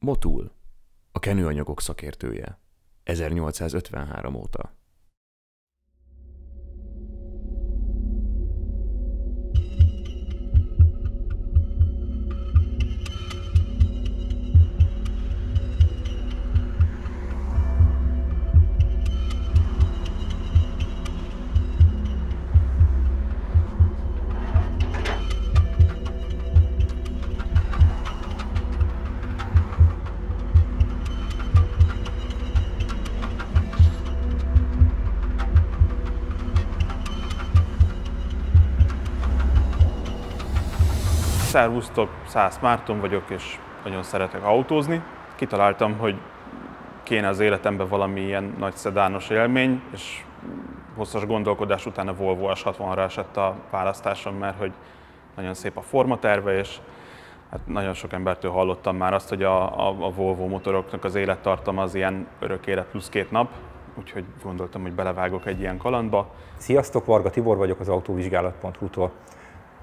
Motul, a kenőanyagok szakértője, 1853 óta. Szervusztok, Szász Márton vagyok, és nagyon szeretek autózni. Kitaláltam, hogy kéne az életemben valami ilyen nagy szedános élmény, és hosszas gondolkodás után a Volvo S60-ra esett a választásom, mert hogy nagyon szép a formaterve, és hát nagyon sok embertől hallottam már azt, hogy a, a, a Volvo motoroknak az élettartama az ilyen örök élet plusz két nap, úgyhogy gondoltam, hogy belevágok egy ilyen kalandba. Sziasztok, Varga Tibor vagyok az autóvizsgálat.hu-tól.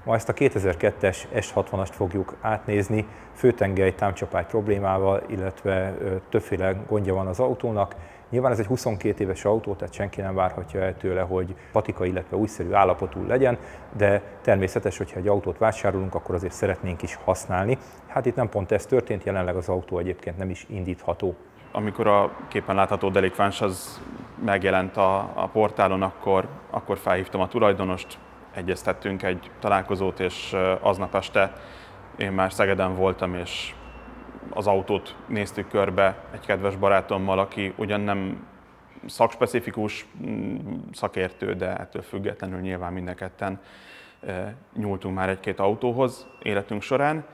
Ma ezt a 2002-es S60-ast fogjuk átnézni, főtengely támcsapály problémával, illetve többféle gondja van az autónak. Nyilván ez egy 22 éves autó, tehát senki nem várhatja el tőle, hogy patika, illetve újszerű állapotú legyen, de természetes, hogyha egy autót vásárolunk, akkor azért szeretnénk is használni. Hát itt nem pont ez történt, jelenleg az autó egyébként nem is indítható. Amikor a képen látható delikváns az megjelent a, a portálon, akkor, akkor felhívtam a tulajdonost, egyeztettünk egy találkozót, és aznap este én már Szegeden voltam, és az autót néztük körbe egy kedves barátommal, aki ugyan nem szakspecifikus mm, szakértő, de ettől függetlenül nyilván mindenketten nyúltunk már egy-két autóhoz életünk során,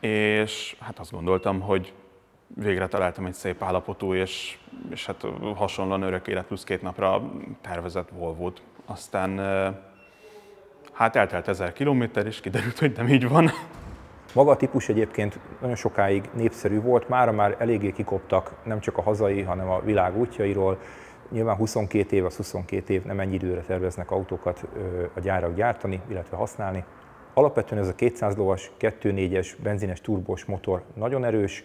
és hát azt gondoltam, hogy végre találtam egy szép állapotú, és, és hát hasonlóan örök élet plusz két napra tervezett Volvo-t. Aztán Hát eltelt ezer kilométer, és kiderült, hogy nem így van. Maga a típus egyébként nagyon sokáig népszerű volt, mára már eléggé kikoptak nem csak a hazai, hanem a világ útjairól. Nyilván 22 év, az 22 év, nem ennyi időre terveznek autókat a gyárak gyártani, illetve használni. Alapvetően ez a 200 lovas, 2.4-es benzines turbos motor nagyon erős,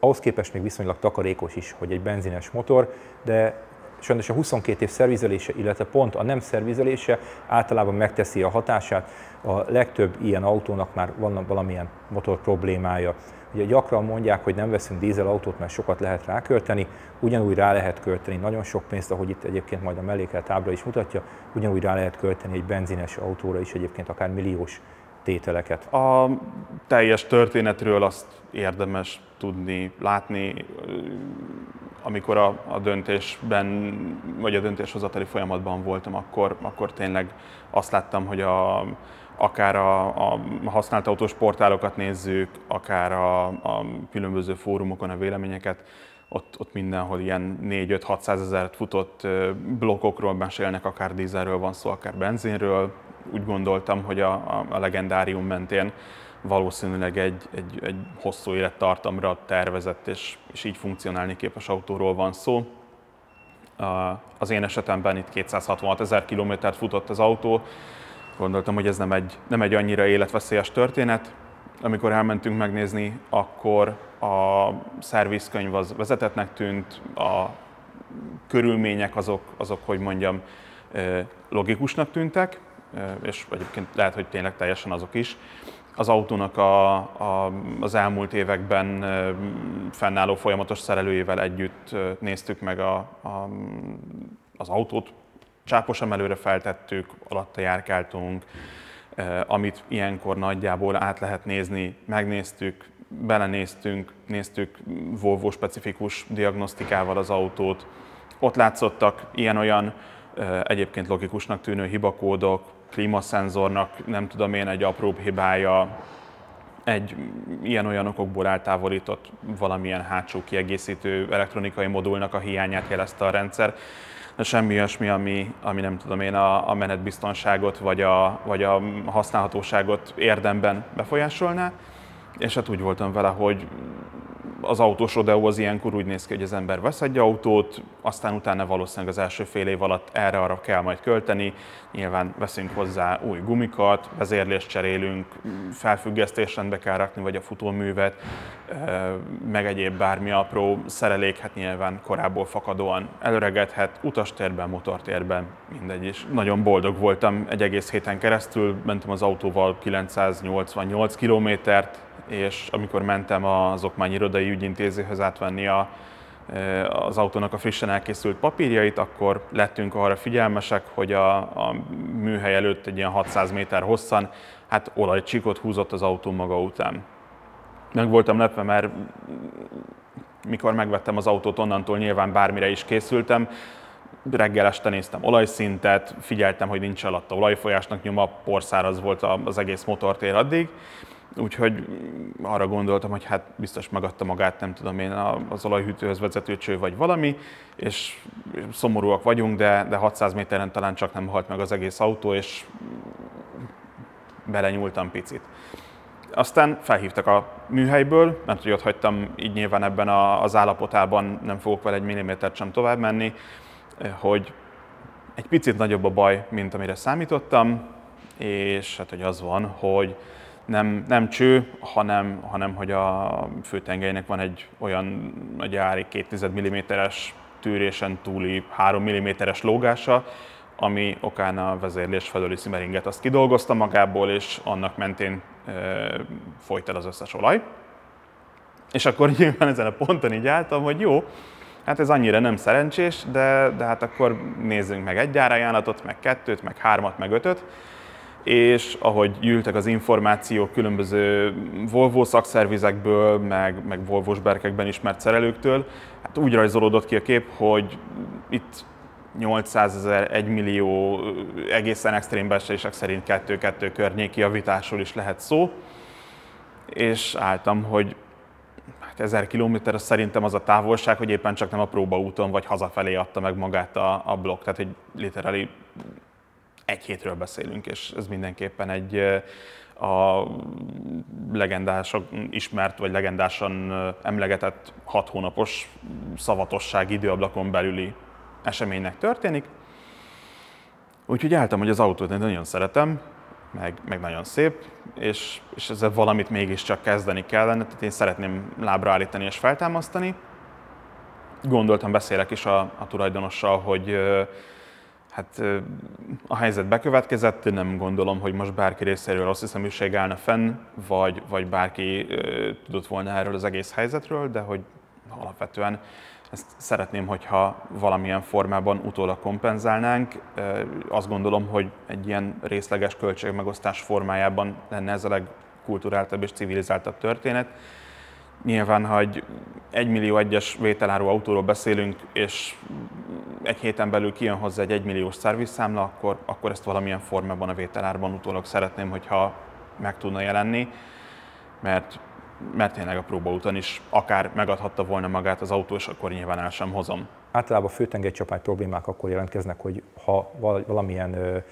ahhoz képest még viszonylag takarékos is, hogy egy benzines motor, de sajnos a 22 év szervizelése, illetve pont a nem szervizelése általában megteszi a hatását. A legtöbb ilyen autónak már van valamilyen motor problémája. Ugye gyakran mondják, hogy nem veszünk dízelautót, mert sokat lehet rákölteni, ugyanúgy rá lehet költeni nagyon sok pénzt, ahogy itt egyébként majd a mellékelt ábra is mutatja, ugyanúgy rá lehet költeni egy benzines autóra is egyébként akár milliós tételeket. A teljes történetről azt érdemes tudni, látni, amikor a, a döntésben, vagy a döntéshozatali folyamatban voltam, akkor, akkor tényleg azt láttam, hogy a, akár a, a használt autós portálokat nézzük, akár a, a különböző fórumokon a véleményeket, ott, ott mindenhol ilyen 4-5-600 ezeret futott blokkokról mesélnek, akár dízelről van szó, akár benzinről. Úgy gondoltam, hogy a, a, legendárium mentén valószínűleg egy, egy, egy hosszú élettartamra tervezett és, és így funkcionálni képes autóról van szó. Az én esetemben itt 266 ezer kilométert futott az autó, gondoltam, hogy ez nem egy, nem egy annyira életveszélyes történet. Amikor elmentünk megnézni, akkor a szervizkönyv az vezetetnek tűnt, a körülmények azok, azok hogy mondjam, logikusnak tűntek, és egyébként lehet, hogy tényleg teljesen azok is az autónak a, a, az elmúlt években fennálló folyamatos szerelőjével együtt néztük meg a, a, az autót, csápos emelőre feltettük, alatta járkáltunk, amit ilyenkor nagyjából át lehet nézni, megnéztük, belenéztünk, néztük Volvo specifikus diagnosztikával az autót. Ott látszottak ilyen-olyan egyébként logikusnak tűnő hibakódok, klímaszenzornak nem tudom én egy apróbb hibája, egy ilyen-olyan okokból eltávolított valamilyen hátsó kiegészítő elektronikai modulnak a hiányát jelezte a rendszer. De semmi olyasmi, ami, ami nem tudom én a, a menetbiztonságot vagy a, vagy a használhatóságot érdemben befolyásolná. És hát úgy voltam vele, hogy az autós rodeó az ilyenkor úgy néz ki, hogy az ember vesz egy autót, aztán utána valószínűleg az első fél év alatt erre-arra kell majd költeni. Nyilván veszünk hozzá új gumikat, vezérlést cserélünk, felfüggesztés rendbe kell rakni, vagy a futóművet, meg egyéb bármi apró szerelék, hát nyilván korábból fakadóan előregedhet, utastérben, motortérben, mindegy. És nagyon boldog voltam egy egész héten keresztül, mentem az autóval 988 kilométert, és amikor mentem az okmányirodai ügyintézőhöz átvenni a, e, az autónak a frissen elkészült papírjait, akkor lettünk arra figyelmesek, hogy a, a műhely előtt egy ilyen 600 méter hosszan, hát olajcsikot húzott az autó maga után. Meg voltam lepve, mert mikor megvettem az autót, onnantól nyilván bármire is készültem, reggel este néztem olajszintet, figyeltem, hogy nincs alatta olajfolyásnak nyoma, porszáraz volt az egész motortér addig, Úgyhogy arra gondoltam, hogy hát biztos megadta magát, nem tudom én, az olajhűtőhöz vezető cső vagy valami, és szomorúak vagyunk, de, de 600 méteren talán csak nem halt meg az egész autó, és belenyúltam picit. Aztán felhívtak a műhelyből, mert hogy ott hagytam, így nyilván ebben az állapotában nem fogok vele egy millimétert sem tovább menni, hogy egy picit nagyobb a baj, mint amire számítottam, és hát hogy az van, hogy nem, nem cső, hanem, hanem hogy a főtengelynek van egy olyan a gyári 2 mm-es tűrésen túli 3 mm-es lógása, ami okán a vezérlés felőli szimeringet azt kidolgozta magából, és annak mentén e, folyt el az összes olaj. És akkor nyilván ezen a ponton így álltam, hogy jó, hát ez annyira nem szerencsés, de, de hát akkor nézzünk meg egy gyárajánlatot, meg kettőt, meg hármat, meg ötöt, és ahogy gyűltek az információk különböző Volvo szakszervizekből, meg, meg Volvo-s berkekben ismert szerelőktől, hát úgy rajzolódott ki a kép, hogy itt 800 ezer, 1 millió egészen extrém becslések szerint 2-2 környéki javításról is lehet szó, és álltam, hogy hát 1000 km az szerintem az a távolság, hogy éppen csak nem a próbaúton vagy hazafelé adta meg magát a, a blokk, tehát hogy literally egy hétről beszélünk, és ez mindenképpen egy a legendásan ismert, vagy legendásan emlegetett hat hónapos szavatosság időablakon belüli eseménynek történik. Úgyhogy álltam, hogy az autót én nagyon szeretem, meg, meg nagyon szép, és, és ezzel valamit mégiscsak kezdeni kellene, tehát én szeretném lábra állítani és feltámasztani. Gondoltam, beszélek is a, a tulajdonossal, hogy Hát a helyzet bekövetkezett, nem gondolom, hogy most bárki részéről rossz hiszeműség állna fenn, vagy, vagy bárki tudott volna erről az egész helyzetről, de hogy alapvetően ezt szeretném, hogyha valamilyen formában utólag kompenzálnánk. Azt gondolom, hogy egy ilyen részleges költségmegosztás formájában lenne ez a legkulturáltabb és civilizáltabb történet. Nyilván, ha egy 1 millió egyes vételáró autóról beszélünk, és egy héten belül kijön hozzá egy 1 milliós szervizszámla, akkor, akkor ezt valamilyen formában a vételárban utólag szeretném, hogyha meg tudna jelenni, mert, mert tényleg a próbaúton is akár megadhatta volna magát az autó, és akkor nyilván el sem hozom. Általában főtengelycsapály problémák akkor jelentkeznek, hogy ha valamilyen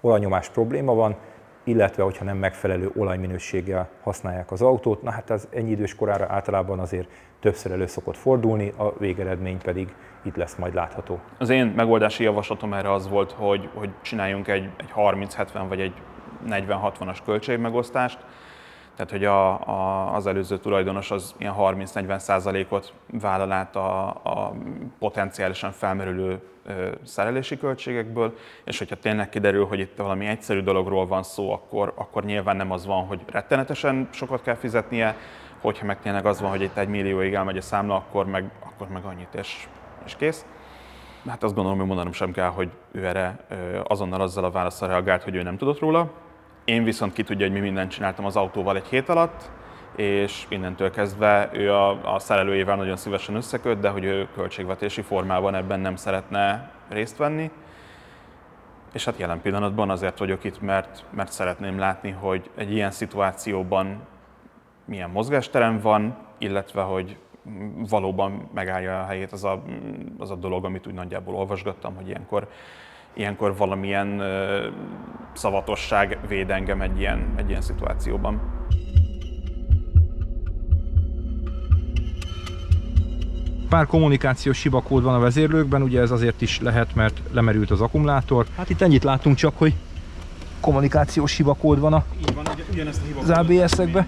olajnyomás probléma van, illetve hogyha nem megfelelő olajminőséggel használják az autót, na hát az ennyi idős korára általában azért többször elő szokott fordulni, a végeredmény pedig itt lesz majd látható. Az én megoldási javaslatom erre az volt, hogy, hogy csináljunk egy, egy 30-70 vagy egy 40-60-as költségmegosztást, tehát hogy a, a, az előző tulajdonos az ilyen 30-40 százalékot vállal át a, a potenciálisan felmerülő szerelési költségekből, és hogyha tényleg kiderül, hogy itt valami egyszerű dologról van szó, akkor, akkor nyilván nem az van, hogy rettenetesen sokat kell fizetnie, hogyha meg tényleg az van, hogy itt egy millióig elmegy a számla, akkor meg, akkor meg annyit, és, és kész. Hát azt gondolom, hogy mondanom sem kell, hogy ő erre azonnal azzal a válaszsal reagált, hogy ő nem tudott róla, én viszont ki tudja, hogy mi mindent csináltam az autóval egy hét alatt, és innentől kezdve ő a, a szerelőjével nagyon szívesen összeköt, de hogy ő költségvetési formában ebben nem szeretne részt venni. És hát jelen pillanatban azért vagyok itt, mert, mert szeretném látni, hogy egy ilyen szituációban milyen mozgásterem van, illetve hogy valóban megállja a helyét az a, az a dolog, amit úgy nagyjából olvasgattam, hogy ilyenkor ilyenkor valamilyen szavatosság véd engem egy ilyen, egy ilyen szituációban. Pár kommunikációs hibakód van a vezérlőkben, ugye ez azért is lehet, mert lemerült az akkumulátor. Hát itt ennyit látunk csak, hogy kommunikációs hibakód van a, Így van, ugyanezt a az ABS-ekbe.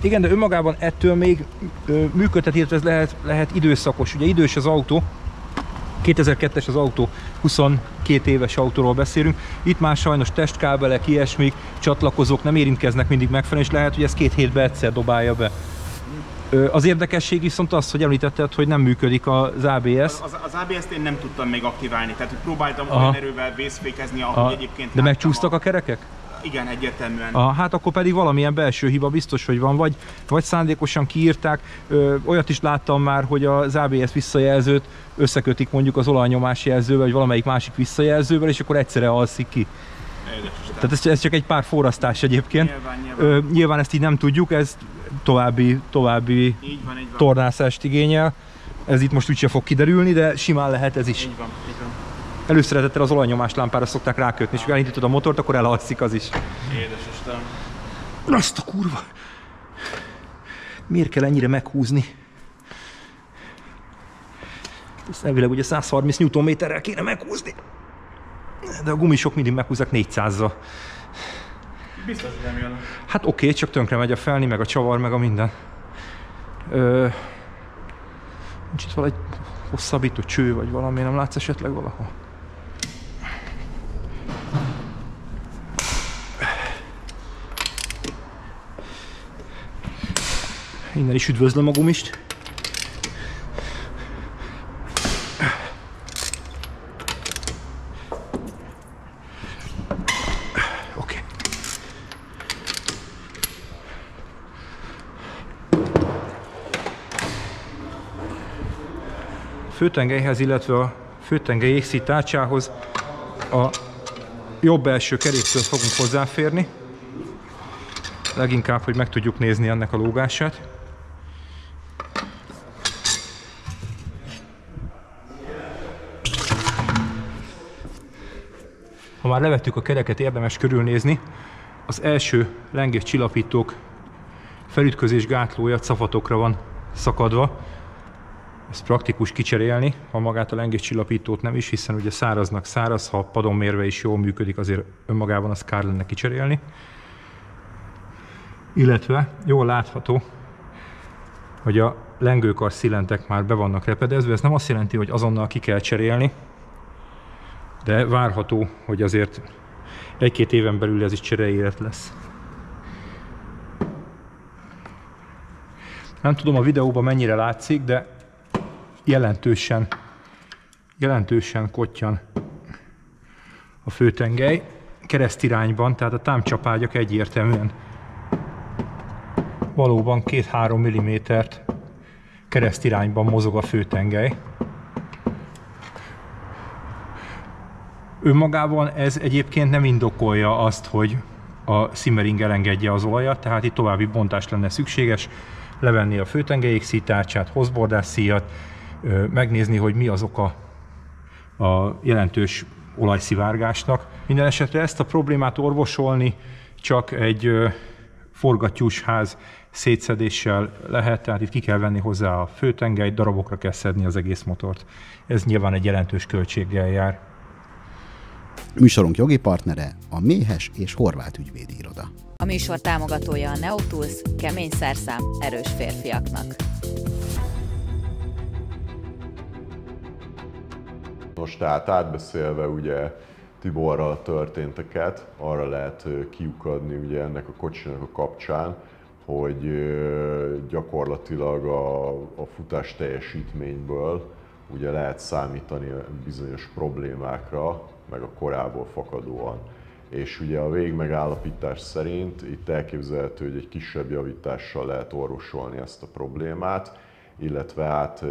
Igen, de önmagában ettől még ö, működhet, illetve ez lehet, lehet időszakos. Ugye idős az autó, 2002-es az autó, 22 éves autóról beszélünk. Itt már sajnos testkábelek, ilyesmik, csatlakozók nem érintkeznek mindig megfelelően, és lehet, hogy ez két hétbe egyszer dobálja be. Az érdekesség viszont az, hogy említetted, hogy nem működik az ABS. Az, az ABS-t én nem tudtam még aktiválni, tehát próbáltam Aha. olyan erővel vészfékezni, ahogy A, egyébként de megcsúsztak a... a kerekek? Igen, egyértelműen. A, hát akkor pedig valamilyen belső hiba biztos, hogy van, vagy, vagy szándékosan kiírták. Ö, olyat is láttam már, hogy az ABS visszajelzőt összekötik mondjuk az olajnyomás jelzővel, vagy valamelyik másik visszajelzővel, és akkor egyszerre alszik ki. Tehát ez, ez csak egy pár forrasztás egyébként. Nyilván, nyilván. Ö, nyilván ezt így nem tudjuk, ez további, további Így van, így van. tornászást igényel. Ez itt most úgyse fog kiderülni, de simán lehet ez is. Így van, így van. Előszeretettel az olajnyomás lámpára szokták rákötni, és ha elindítod a motort, akkor elalszik az is. Édes Isten. Azt a kurva! Miért kell ennyire meghúzni? Ezt elvileg ugye 130 Nm-rel kéne meghúzni. De a gumisok mindig meghúzzák 400-zal. Biztos, hogy nem jön. Hát oké, csak tönkre megy a felni, meg a csavar, meg a minden. Ö, nincs itt valahogy hosszabbító cső, vagy valami, nem látsz esetleg valahol? Innen is üdvözlöm a gumist. Oké. Főtengelyhez, illetve a főtengely égszítárcsához a jobb első keréktől fogunk hozzáférni. Leginkább, hogy meg tudjuk nézni ennek a lógását. Már levettük a kereket, érdemes körülnézni. Az első lengés csillapítók felütközés gátlója cafatokra van szakadva. Ezt praktikus kicserélni, ha magát a lengés csillapítót nem is, hiszen ugye száraznak száraz, ha padon mérve is jól működik, azért önmagában az kár lenne kicserélni. Illetve jól látható, hogy a lengőkar szilentek már be vannak repedezve. Ez nem azt jelenti, hogy azonnal ki kell cserélni, de várható, hogy azért egy-két éven belül ez is cserélet lesz. Nem tudom a videóban mennyire látszik, de jelentősen, jelentősen kottyan a főtengely keresztirányban, tehát a támcsapágyak egyértelműen valóban 2-3 mm-t keresztirányban mozog a főtengely. Önmagában ez egyébként nem indokolja azt, hogy a simmering elengedje az olajat, tehát itt további bontás lenne szükséges, levenni a főtengelyék szítárcsát, hozbordás szíjat, megnézni, hogy mi az oka a jelentős olajszivárgásnak. Minden esetre ezt a problémát orvosolni csak egy forgattyús ház szétszedéssel lehet, tehát itt ki kell venni hozzá a főtengely, darabokra kell szedni az egész motort. Ez nyilván egy jelentős költséggel jár. Műsorunk jogi partnere a Méhes és Horváth ügyvédi iroda. A műsor támogatója a Neotools, kemény szerszám, erős férfiaknak. Most tehát átbeszélve ugye Tiborral a történteket, arra lehet kiukadni ugye ennek a kocsinak a kapcsán, hogy gyakorlatilag a, a futás teljesítményből ugye lehet számítani bizonyos problémákra, meg a korából fakadóan. És ugye a végmegállapítás szerint itt elképzelhető, hogy egy kisebb javítással lehet orvosolni ezt a problémát, illetve hát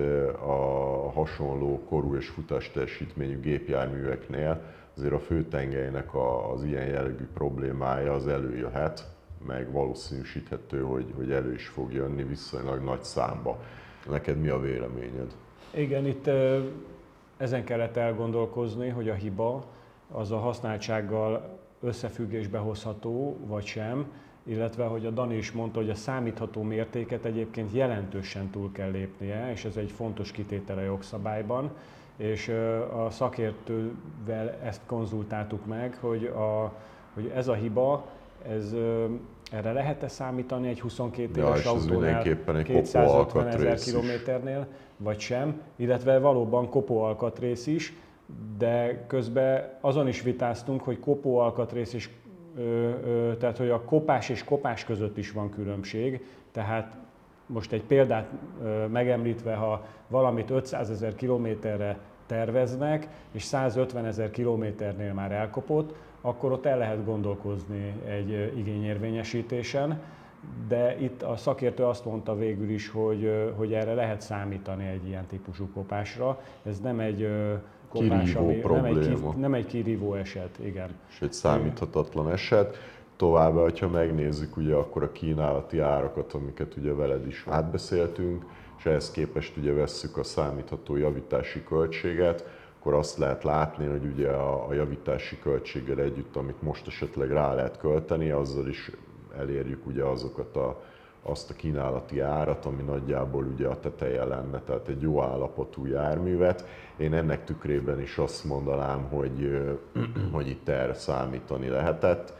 a hasonló korú és futásteljesítményű gépjárműveknél azért a főtengelynek az ilyen jellegű problémája az előjöhet, meg valószínűsíthető, hogy, hogy elő is fog jönni viszonylag nagy számba. Neked mi a véleményed? Igen, itt ezen kellett elgondolkozni, hogy a hiba az a használtsággal összefüggésbe hozható, vagy sem. illetve hogy a Dani is mondta, hogy a számítható mértéket egyébként jelentősen túl kell lépnie, és ez egy fontos kitétele jogszabályban, és a szakértővel ezt konzultáltuk meg, hogy, a, hogy ez a hiba, ez erre lehet-e számítani egy 22 ja, éves autónál 250 ezer kilométernél, vagy sem, illetve valóban kopóalkatrész is, de közben azon is vitáztunk, hogy kopóalkatrész is, ö, ö, tehát hogy a kopás és kopás között is van különbség, tehát most egy példát ö, megemlítve, ha valamit 500 ezer kilométerre terveznek, és 150 ezer kilométernél már elkopott, akkor ott el lehet gondolkozni egy igényérvényesítésen, de itt a szakértő azt mondta végül is, hogy, hogy erre lehet számítani egy ilyen típusú kopásra. Ez nem egy kopás, ami, nem, egy, nem egy kirívó eset, igen. És egy számíthatatlan eset. Továbbá, ha megnézzük ugye akkor a kínálati árakat, amiket ugye veled is átbeszéltünk, és ehhez képest ugye vesszük a számítható javítási költséget, akkor azt lehet látni, hogy ugye a, a javítási költséggel együtt, amit most esetleg rá lehet költeni, azzal is elérjük ugye azokat a, azt a kínálati árat, ami nagyjából ugye a teteje lenne, tehát egy jó állapotú járművet. Én ennek tükrében is azt mondanám, hogy, hogy itt erre számítani lehetett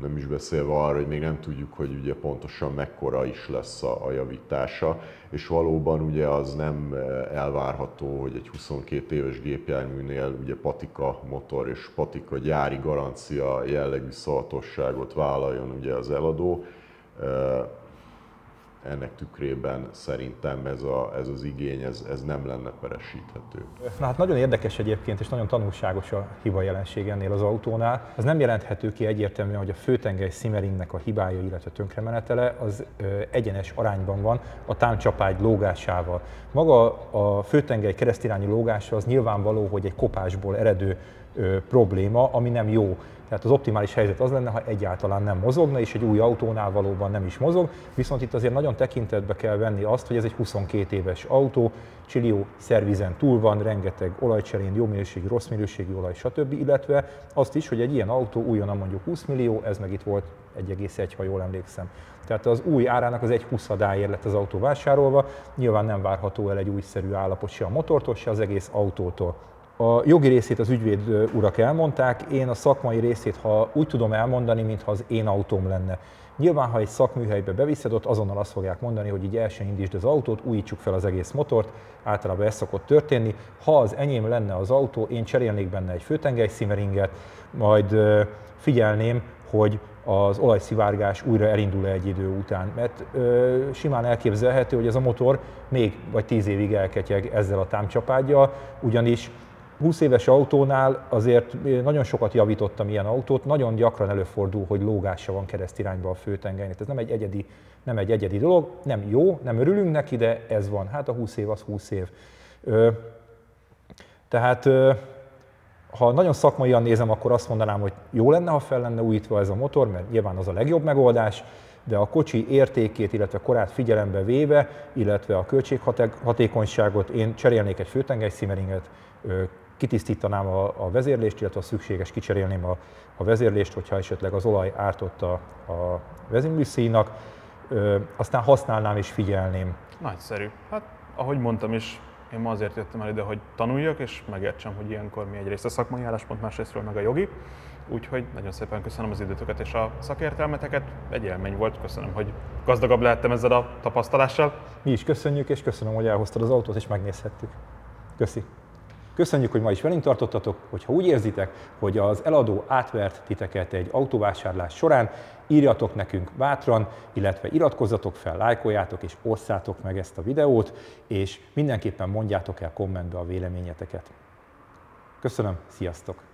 nem is beszélve arra, hogy még nem tudjuk, hogy ugye pontosan mekkora is lesz a, a javítása, és valóban ugye az nem eh, elvárható, hogy egy 22 éves gépjárműnél ugye patika motor és patika gyári garancia jellegű szavatosságot vállaljon ugye az eladó. Eh, ennek tükrében szerintem ez, a, ez az igény, ez, ez nem lenne peresíthető. Na hát nagyon érdekes egyébként, és nagyon tanulságos a hiba jelenség ennél az autónál. Az nem jelenthető ki egyértelműen, hogy a főtengely szimeringnek a hibája, illetve tönkremenetele az ö, egyenes arányban van a támcsapágy lógásával. Maga a főtengely keresztirányú lógása az nyilvánvaló, hogy egy kopásból eredő ö, probléma, ami nem jó. Tehát az optimális helyzet az lenne, ha egyáltalán nem mozogna, és egy új autónál valóban nem is mozog, viszont itt azért nagyon tekintetbe kell venni azt, hogy ez egy 22 éves autó, Csilió szervizen túl van, rengeteg olajcserén, jó minőségű, rossz minőségű olaj, stb. Illetve azt is, hogy egy ilyen autó újonnan mondjuk 20 millió, ez meg itt volt 1,1, ha jól emlékszem. Tehát az új árának az egy 20 lett az autó vásárolva, nyilván nem várható el egy újszerű állapot se a motortól, se az egész autótól. A jogi részét az ügyvéd urak elmondták, én a szakmai részét, ha úgy tudom elmondani, mintha az én autóm lenne. Nyilván, ha egy szakműhelybe beviszed, ott azonnal azt fogják mondani, hogy így el sem indítsd az autót, újítsuk fel az egész motort, általában ez szokott történni. Ha az enyém lenne az autó, én cserélnék benne egy főtengely szimeringet, majd figyelném, hogy az olajszivárgás újra elindul egy idő után. Mert ö, simán elképzelhető, hogy ez a motor még vagy 10 évig elketyeg ezzel a támcsapágyjal, ugyanis 20 éves autónál azért nagyon sokat javítottam ilyen autót, nagyon gyakran előfordul, hogy lógása van keresztirányba a főtengelynek. Ez nem egy egyedi, nem egy egyedi dolog, nem jó, nem örülünk neki, de ez van. Hát a 20 év az 20 év. Ö, tehát ö, ha nagyon szakmaian nézem, akkor azt mondanám, hogy jó lenne, ha fel lenne újítva ez a motor, mert nyilván az a legjobb megoldás, de a kocsi értékét, illetve korát figyelembe véve, illetve a költséghatékonyságot én cserélnék egy főtengely szimeringet, kitisztítanám a, a vezérlést, illetve a szükséges kicserélném a, a vezérlést, hogyha esetleg az olaj ártott a, a vezényműszíjnak, aztán használnám és figyelném. Nagyszerű. Hát, ahogy mondtam is, én ma azért jöttem el ide, hogy tanuljak, és megértsem, hogy ilyenkor mi egyrészt a szakmai álláspont, másrésztről meg a jogi. Úgyhogy nagyon szépen köszönöm az időtöket és a szakértelmeteket. Egy élmény volt, köszönöm, hogy gazdagabb lehettem ezzel a tapasztalással. Mi is köszönjük, és köszönöm, hogy elhoztad az autót, és megnézhettük. Köszi. Köszönjük, hogy ma is velünk tartottatok, hogyha úgy érzitek, hogy az eladó átvert titeket egy autóvásárlás során, írjatok nekünk bátran, illetve iratkozzatok fel, lájkoljátok és osszátok meg ezt a videót, és mindenképpen mondjátok el kommentbe a véleményeteket. Köszönöm, sziasztok!